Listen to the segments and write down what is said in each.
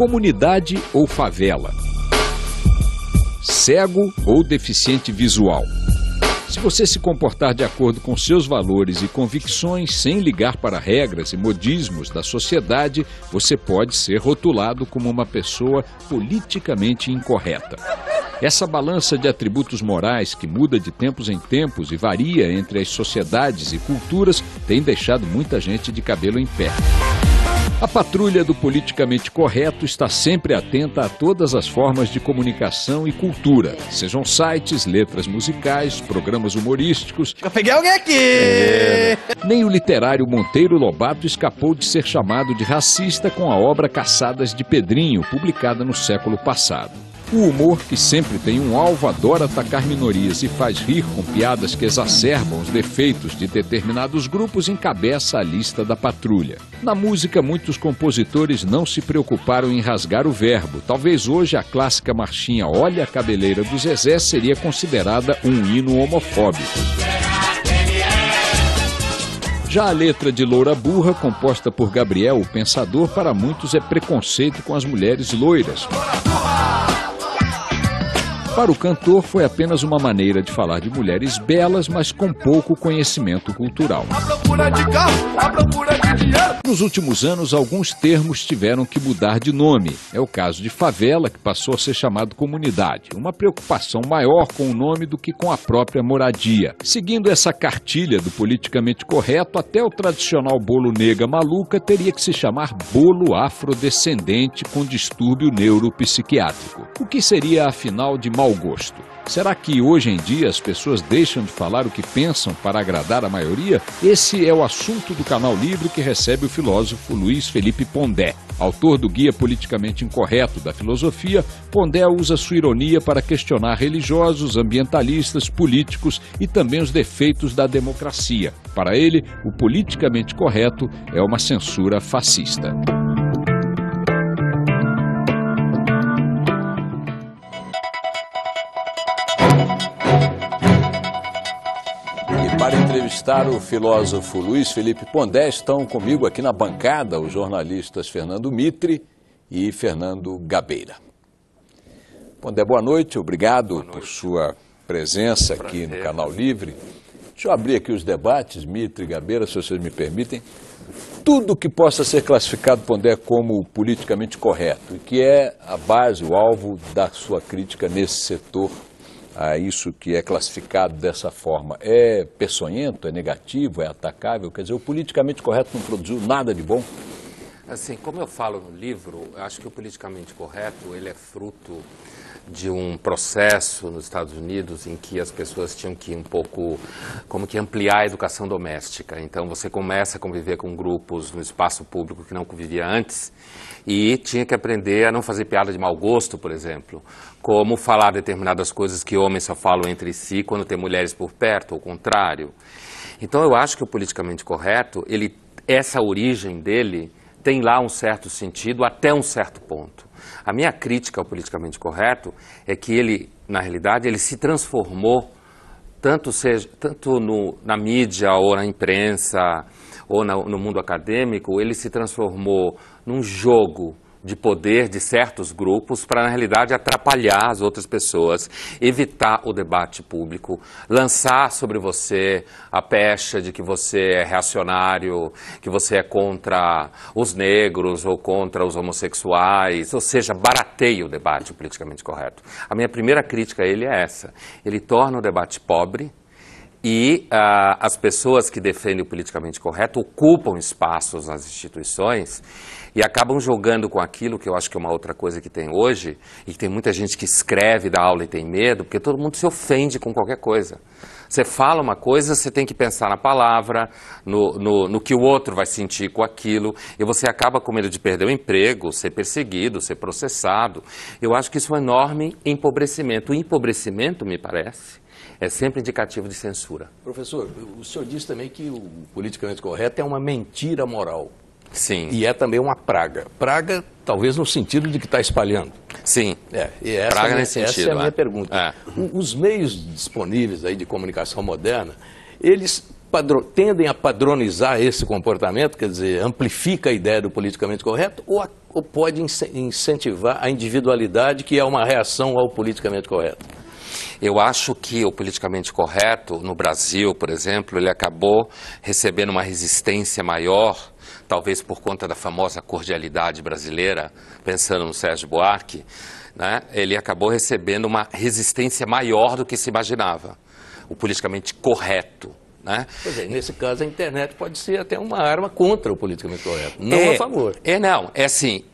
Comunidade ou favela? Cego ou deficiente visual? Se você se comportar de acordo com seus valores e convicções, sem ligar para regras e modismos da sociedade, você pode ser rotulado como uma pessoa politicamente incorreta. Essa balança de atributos morais que muda de tempos em tempos e varia entre as sociedades e culturas tem deixado muita gente de cabelo em pé. A patrulha do politicamente correto está sempre atenta a todas as formas de comunicação e cultura, sejam sites, letras musicais, programas humorísticos. Eu peguei alguém aqui! É, nem o literário Monteiro Lobato escapou de ser chamado de racista com a obra Caçadas de Pedrinho, publicada no século passado. O humor, que sempre tem um alvo, adora atacar minorias e faz rir com piadas que exacerbam os defeitos de determinados grupos, encabeça a lista da patrulha. Na música, muitos compositores não se preocuparam em rasgar o verbo. Talvez hoje a clássica marchinha Olha a Cabeleira do Zezé seria considerada um hino homofóbico. Já a letra de Loura Burra, composta por Gabriel, o Pensador, para muitos é preconceito com as mulheres loiras. Para o cantor, foi apenas uma maneira de falar de mulheres belas, mas com pouco conhecimento cultural. Nos últimos anos, alguns termos tiveram que mudar de nome. É o caso de favela, que passou a ser chamado comunidade. Uma preocupação maior com o nome do que com a própria moradia. Seguindo essa cartilha do politicamente correto, até o tradicional bolo nega maluca teria que se chamar bolo afrodescendente com distúrbio neuropsiquiátrico. O que seria, afinal, de mau gosto. Será que hoje em dia as pessoas deixam de falar o que pensam para agradar a maioria? Esse é o assunto do canal Livre que recebe o filósofo Luiz Felipe Pondé. Autor do Guia Politicamente Incorreto da Filosofia, Pondé usa sua ironia para questionar religiosos, ambientalistas, políticos e também os defeitos da democracia. Para ele, o politicamente correto é uma censura fascista. Para entrevistar o filósofo Luiz Felipe Pondé, estão comigo aqui na bancada os jornalistas Fernando Mitre e Fernando Gabeira. Pondé, boa noite, obrigado boa noite. por sua presença aqui no Canal Livre. Deixa eu abrir aqui os debates, Mitre e Gabeira, se vocês me permitem. Tudo que possa ser classificado, Pondé, como politicamente correto e que é a base, o alvo da sua crítica nesse setor a isso que é classificado dessa forma é peçonhento, é negativo, é atacável? Quer dizer, o politicamente correto não produziu nada de bom? Assim, como eu falo no livro, acho que o politicamente correto ele é fruto de um processo nos Estados Unidos em que as pessoas tinham que um pouco como que ampliar a educação doméstica. Então você começa a conviver com grupos no espaço público que não convivia antes e tinha que aprender a não fazer piada de mau gosto, por exemplo, como falar determinadas coisas que homens só falam entre si quando tem mulheres por perto, ou contrário. Então eu acho que o politicamente correto, ele, essa origem dele tem lá um certo sentido até um certo ponto. A minha crítica ao politicamente correto é que ele, na realidade, ele se transformou tanto, seja, tanto no, na mídia ou na imprensa ou na, no mundo acadêmico, ele se transformou num jogo de poder de certos grupos para, na realidade, atrapalhar as outras pessoas, evitar o debate público, lançar sobre você a pecha de que você é reacionário, que você é contra os negros ou contra os homossexuais, ou seja, barateia o debate politicamente correto. A minha primeira crítica a ele é essa. Ele torna o debate pobre, e uh, as pessoas que defendem o politicamente correto ocupam espaços nas instituições e acabam jogando com aquilo que eu acho que é uma outra coisa que tem hoje, e que tem muita gente que escreve da aula e tem medo, porque todo mundo se ofende com qualquer coisa. Você fala uma coisa, você tem que pensar na palavra, no, no, no, que o outro vai sentir com aquilo, e você acaba com medo de perder o emprego, ser perseguido, ser processado. Eu acho que isso é um enorme empobrecimento. O empobrecimento, me parece, é sempre indicativo de censura. Professor, o senhor disse também que o politicamente correto é uma mentira moral. Sim. E é também uma praga. Praga, talvez no sentido de que está espalhando. Sim. É, e essa, praga é, nesse sentido. Essa é a minha é. pergunta. É. Os meios disponíveis aí de comunicação moderna, eles padro, tendem a padronizar esse comportamento, quer dizer, amplifica a ideia do politicamente correto, ou, a, ou pode incentivar a individualidade, que é uma reação ao politicamente correto? Eu acho que o politicamente correto, no Brasil, por exemplo, ele acabou recebendo uma resistência maior, talvez por conta da famosa cordialidade brasileira, pensando no Sérgio Buarque, né? ele acabou recebendo uma resistência maior do que se imaginava. O politicamente correto. Né? Pois é, nesse caso a internet pode ser até uma arma contra o politicamente correto, não é, a favor. É, não, é assim,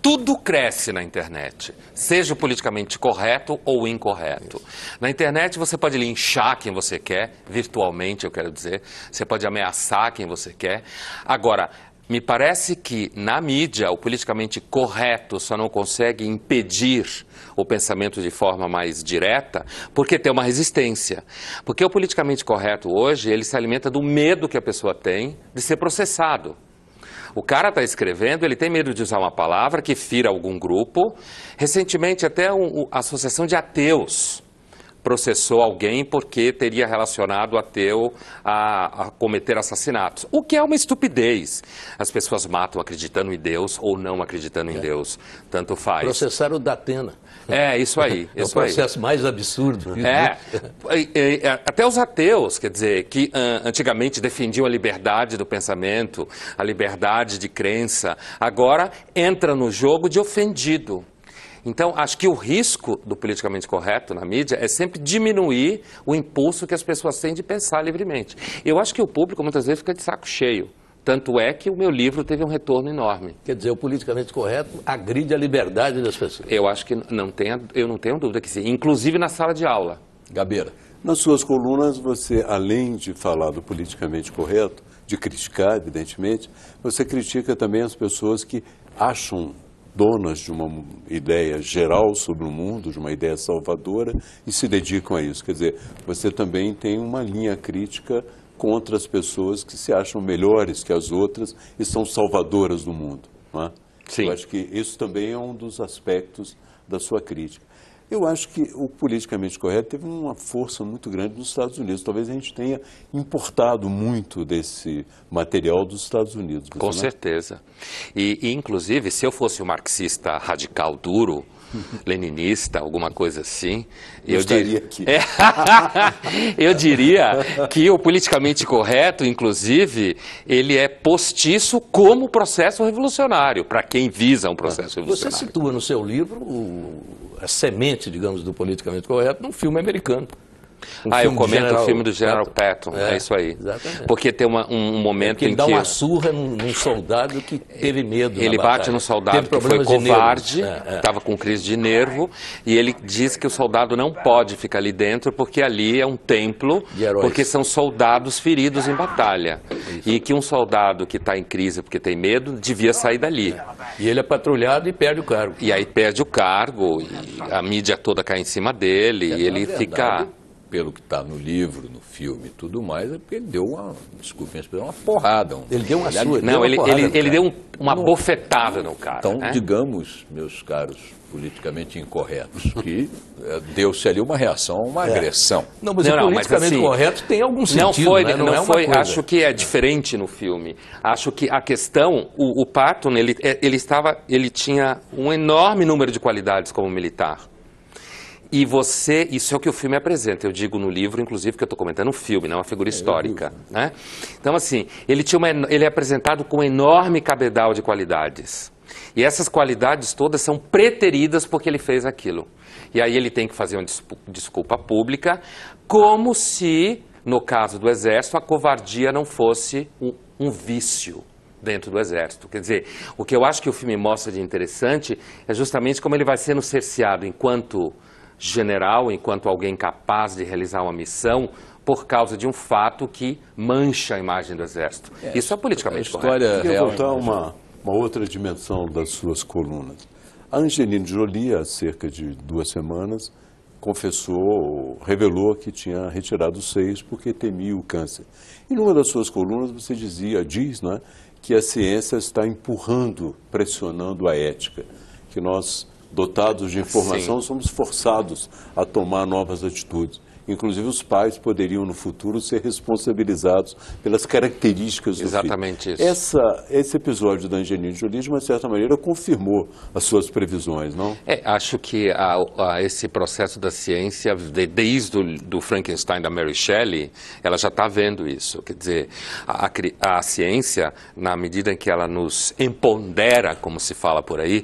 tudo cresce na internet, seja politicamente correto ou incorreto. Na internet você pode linchar quem você quer, virtualmente eu quero dizer, você pode ameaçar quem você quer. Agora, me parece que na mídia o politicamente correto só não consegue impedir o pensamento de forma mais direta porque tem uma resistência. Porque o politicamente correto hoje, ele se alimenta do medo que a pessoa tem de ser processado. O cara está escrevendo, ele tem medo de usar uma palavra que fira algum grupo. Recentemente, até a Associação de Ateus processou alguém porque teria relacionado ateu a, a, cometer assassinatos. O que é uma estupidez. As pessoas matam acreditando em Deus ou não acreditando em é. Deus. Tanto faz. Processaram o Datena. É, isso aí. é o processo aí. mais absurdo. É. Até os ateus, quer dizer, que antigamente defendiam a liberdade do pensamento, a liberdade de crença, agora entra no jogo de ofendido. Então, acho que o risco do politicamente correto na mídia é sempre diminuir o impulso que as pessoas têm de pensar livremente. Eu acho que o público muitas vezes fica de saco cheio. Tanto é que o meu livro teve um retorno enorme. Quer dizer, o politicamente correto agride a liberdade das pessoas. Eu acho que não tenha, eu não tenho dúvida que sim, inclusive na sala de aula. Gabeira. Nas suas colunas, você, além de falar do politicamente correto, de criticar, evidentemente, você critica também as pessoas que acham donas de uma ideia geral sobre o mundo, de uma ideia salvadora, e se dedicam a isso. Quer dizer, você também tem uma linha crítica contra as pessoas que se acham melhores que as outras e são salvadoras do mundo. Não é? Sim. Eu acho que isso também é um dos aspectos da sua crítica. Eu acho que o politicamente correto teve uma força muito grande nos Estados Unidos. Talvez a gente tenha importado muito desse material dos Estados Unidos. Com certeza. E, e, inclusive, se eu fosse um marxista radical duro, leninista, alguma coisa assim, eu, eu diria que é, eu diria que o politicamente correto, inclusive, ele é postiço como processo revolucionário para quem visa um processo revolucionário. Você situa no seu livro o, a semente, digamos, do politicamente correto num filme americano. Um ah, eu comento General o filme do General Patton. É, é, isso aí. Exatamente. Porque tem uma, um, momento é em que... ele dá uma surra num, num, soldado que teve medo Ele bate no soldado que foi covarde, estava é, é. com crise de nervo, e ele diz que o soldado não pode ficar ali dentro porque ali é um templo, porque são soldados feridos em batalha. Isso. E que um soldado que está em crise porque tem medo devia sair dali. E ele é patrulhado e perde o cargo. E aí perde o cargo, e a mídia toda cai em cima dele, e ele fica pelo que está no livro, no filme e tudo mais, é porque ele deu uma, desculpem uma porrada. Um, ele deu uma sua, Não, ele, ele, ele deu um, uma não, bofetada no cara. Então, né? digamos, meus caros politicamente incorretos, que eh, deu-se ali uma reação, uma é. agressão. Não, mas não, o politicamente mas, assim, correto tem algum sentido, não foi, né? não, não é foi, acho que é diferente no filme. Acho que a questão, o, o Patton, ele, eh, ele estava, ele tinha um enorme número de qualidades como militar. E você, isso é o que o filme apresenta. Eu digo no livro, inclusive, que eu estou comentando um filme, não uma figura é, histórica. né? Então, assim, ele, tinha uma, ele é apresentado com um enorme cabedal de qualidades. E essas qualidades todas são preteridas porque ele fez aquilo. E aí ele tem que fazer uma desculpa pública, como se, no caso do Exército, a covardia não fosse um, um vício dentro do Exército. Quer dizer, o que eu acho que o filme mostra de interessante é justamente como ele vai sendo cerceado enquanto general, enquanto alguém capaz de realizar uma missão, por causa de um fato que mancha a imagem do Exército. É, Isso é politicamente a história correto. Queria voltar a uma, uma outra dimensão das suas colunas. A Angelina Jolie, há cerca de duas semanas, confessou, revelou que tinha retirado os seios porque temia o câncer. E numa das suas colunas você dizia, diz, né, que a ciência está empurrando, pressionando a ética, que nós dotados de informação, Sim. somos forçados a tomar novas atitudes. Inclusive, os pais poderiam, no futuro, ser responsabilizados pelas características do Exatamente filho. isso. Essa, esse episódio da Angelina Jolie, de uma certa maneira, confirmou as suas previsões, não? É, acho que a, a, esse processo da ciência, de, desde o do Frankenstein da Mary Shelley, ela já está vendo isso. Quer dizer, a, a ciência, na medida em que ela nos empodera, como se fala por aí,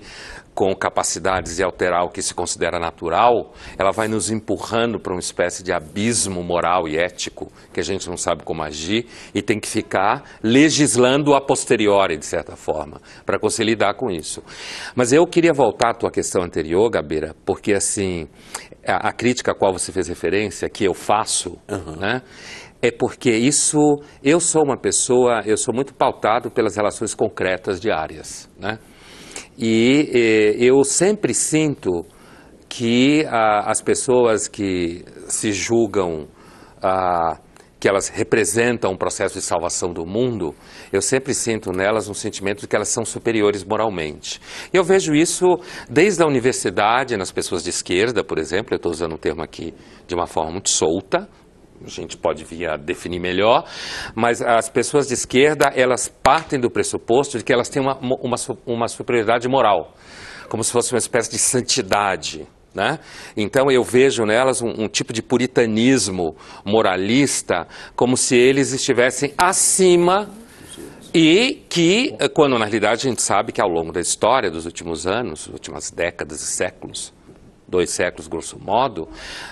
com capacidades de alterar o que se considera natural, ela vai nos empurrando para uma espécie de abismo moral e ético que a gente não sabe como agir e tem que ficar legislando a posteriori, de certa forma, para conseguir lidar com isso. Mas eu queria voltar à tua questão anterior, Gabeira, porque assim, a, a crítica a qual você fez referência, que eu faço, uhum. né? é porque isso, eu sou uma pessoa, eu sou muito pautado pelas relações concretas diárias, né? E eh, eu sempre sinto que ah, as pessoas que se julgam ah, que elas representam um processo de salvação do mundo, eu sempre sinto nelas um sentimento de que elas são superiores moralmente. E eu vejo isso desde a universidade, nas pessoas de esquerda, por exemplo, eu estou usando um termo aqui de uma forma muito solta, a gente pode vir a definir melhor, mas as pessoas de esquerda, elas partem do pressuposto de que elas têm uma, uma, uma superioridade moral, como se fosse uma espécie de santidade. Né? Então eu vejo nelas um, um, tipo de puritanismo moralista, como se eles estivessem acima e que, quando na realidade a gente sabe que ao longo da história dos últimos anos, últimas décadas e séculos, dois séculos, grosso modo,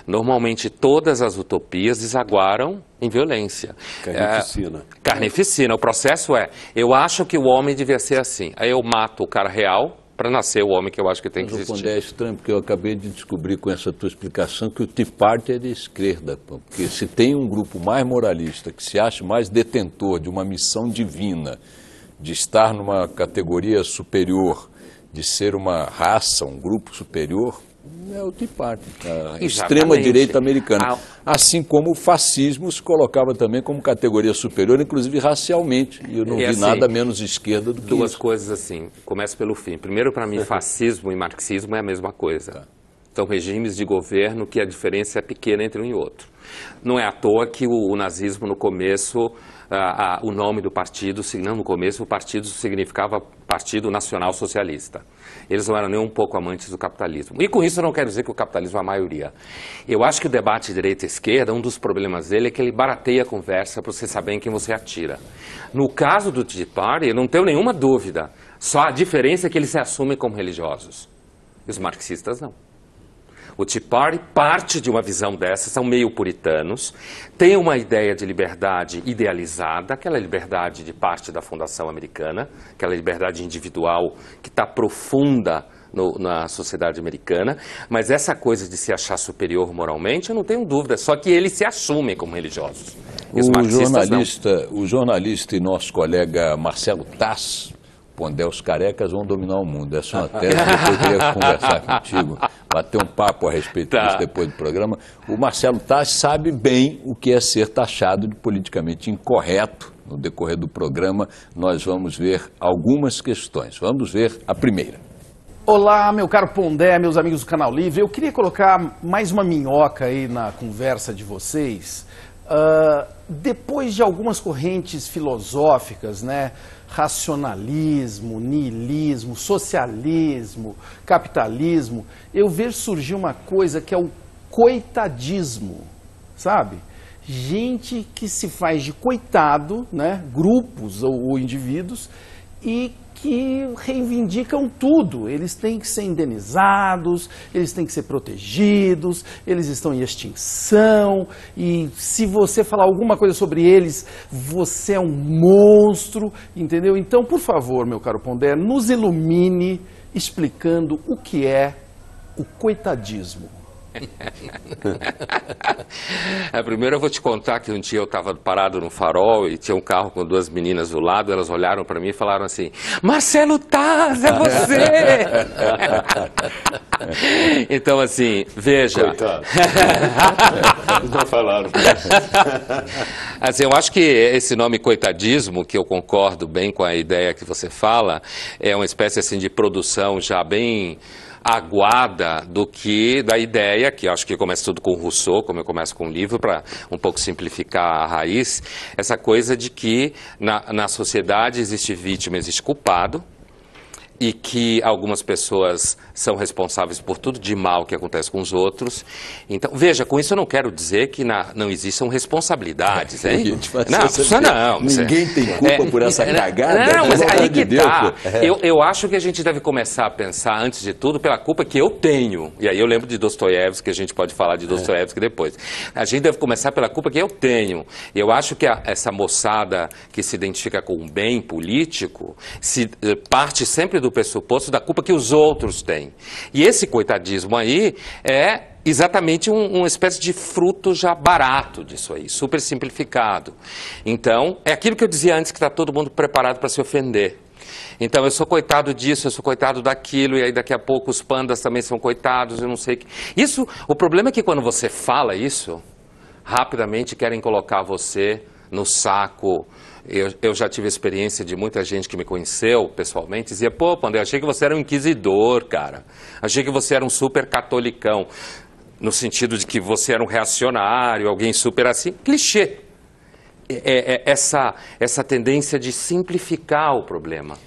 normalmente todas as utopias desaguaram em violência. Carnificina. É, carnificina. O processo é, eu acho que o homem devia ser assim. Aí eu mato o cara real para nascer o homem que eu acho que tem Mas que existir. Mas é estranho, porque eu acabei de descobrir com essa tua explicação que o Tea Party é de esquerda. Porque se tem um grupo mais moralista, que se acha mais detentor de uma missão divina, de estar numa categoria superior, de ser uma raça, um grupo superior, é o Tea Party, a extrema-direita americana. Assim como o fascismo se colocava também como categoria superior, inclusive racialmente. E eu não e vi assim, nada menos esquerda do que Duas isso. coisas assim, começo pelo fim. Primeiro, para mim, fascismo e marxismo é a mesma coisa. Tá. São regimes de governo que a diferença é pequena entre um e outro. Não é à toa que o, o nazismo, no começo, o nome do partido, não no começo, o partido significava Partido Nacional Socialista. Eles não eram nem um pouco amantes do capitalismo. E com isso eu não quero dizer que o capitalismo é a maioria. Eu acho que o debate direita-esquerda, um dos problemas dele é que ele barateia a conversa para você saber em quem você atira. No caso do Tea Party, eu não tenho nenhuma dúvida. Só a diferença é que eles se assumem como religiosos. E os marxistas não. O Tea Party parte de uma visão dessa, são meio puritanos, tem uma ideia de liberdade idealizada, aquela liberdade de parte da fundação americana, aquela liberdade individual que está profunda no, na sociedade americana, mas essa coisa de se achar superior moralmente, eu não tenho dúvida, só que eles se assumem como religiosos. O jornalista, o jornalista e nosso colega Marcelo Tass Pondé, os carecas vão dominar o mundo. Essa é uma tese que eu queria conversar contigo, bater um papo a respeito tá. disso depois do programa. O Marcelo Tassi sabe bem o que é ser taxado de politicamente incorreto. No decorrer do programa, nós vamos ver algumas questões. Vamos ver a primeira. Olá, meu caro Pondé, meus amigos do Canal Livre. Eu queria colocar mais uma minhoca aí na conversa de vocês. Uh, depois de algumas correntes filosóficas, né? racionalismo, niilismo, socialismo, capitalismo, eu vejo surgir uma coisa que é o coitadismo, sabe? Gente que se faz de coitado, né? grupos ou, ou indivíduos, e que reivindicam tudo. Eles têm que ser indenizados, eles têm que ser protegidos, eles estão em extinção, e se você falar alguma coisa sobre eles, você é um monstro, entendeu? Então, por favor, meu caro Pondé, nos ilumine explicando o que é o coitadismo. É, primeiro eu vou te contar que um dia eu estava parado no farol e tinha um carro com duas meninas do lado, elas olharam para mim e falaram assim, Marcelo Taz, é você! então assim, veja... Coitado. Não falaram. assim, eu acho que esse nome coitadismo, que eu concordo bem com a ideia que você fala, é uma espécie assim de produção já bem aguada do que da ideia, que acho que começa tudo com Rousseau, como eu começo com o livro, para um pouco simplificar a raiz, essa coisa de que na, na sociedade existe vítima, existe culpado, e que algumas pessoas são responsáveis por tudo de mal que acontece com os outros. Então, veja, com isso eu não quero dizer que na, não existam responsabilidades, é, hein? Não, isso não. Ninguém tem culpa é, por essa é, cagada. Não, mas aí que de tá. Eu, eu acho que a gente deve começar a pensar, antes de tudo, pela culpa que eu tenho. E aí eu lembro de Dostoiévski, que a gente pode falar de é. Dostoiévski depois. A gente deve começar pela culpa que eu tenho. Eu acho que a, essa moçada que se identifica com o bem político se eh, parte sempre do do pressuposto da culpa que os outros têm. E esse coitadismo aí é exatamente um, uma espécie de fruto já barato disso aí, super simplificado. Então, é aquilo que eu dizia antes, que está todo mundo preparado para se ofender. Então, eu sou coitado disso, eu sou coitado daquilo, e aí daqui a pouco os pandas também são coitados, eu não sei que. Isso, o problema é que quando você fala isso, rapidamente querem colocar você no saco eu, eu, já tive experiência de muita gente que me conheceu pessoalmente dizia, pô, Pandé, achei que você era um inquisidor, cara. Achei que você era um super catolicão. No sentido de que você era um reacionário, alguém super assim. Clichê. É, é, essa, essa tendência de simplificar o problema.